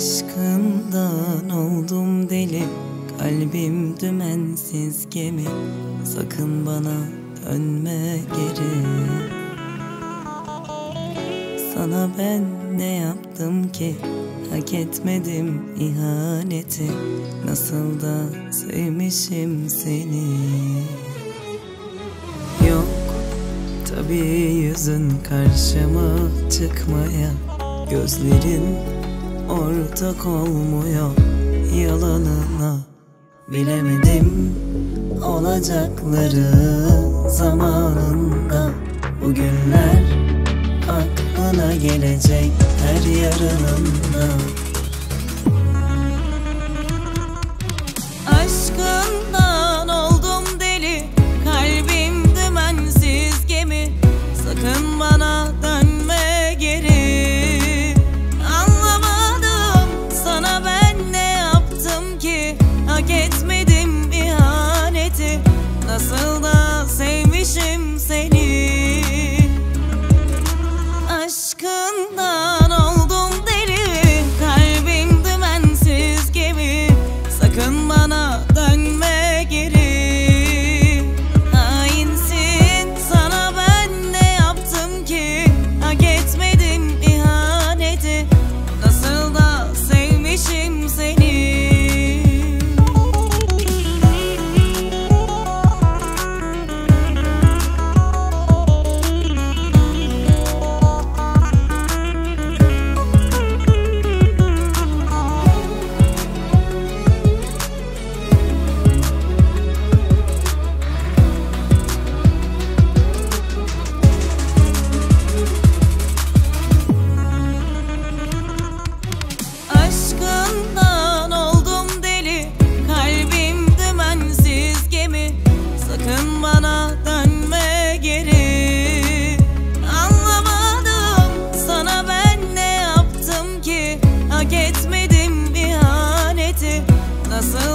Aşkından oldum deli. Kalbim dümensiz gemi. Sakın bana dönme geri. Sana ben ne yaptım ki? Hak etmedim ihaneti. Nasıl da sevmişim seni. Yok tabii yüzün karşıma çıkmaya. Gözlerin ortak olmuyor yalanına. Bilemedim olacakları zamanında. Bugünler aklına gelecek her yarınında. Aşkından oldum deli Kalbim dümensiz gemi. Sakın bana Bana dönme geri. Anlamadım sana ben ne yaptım ki? Hak etmedim ihaneti. Nasıl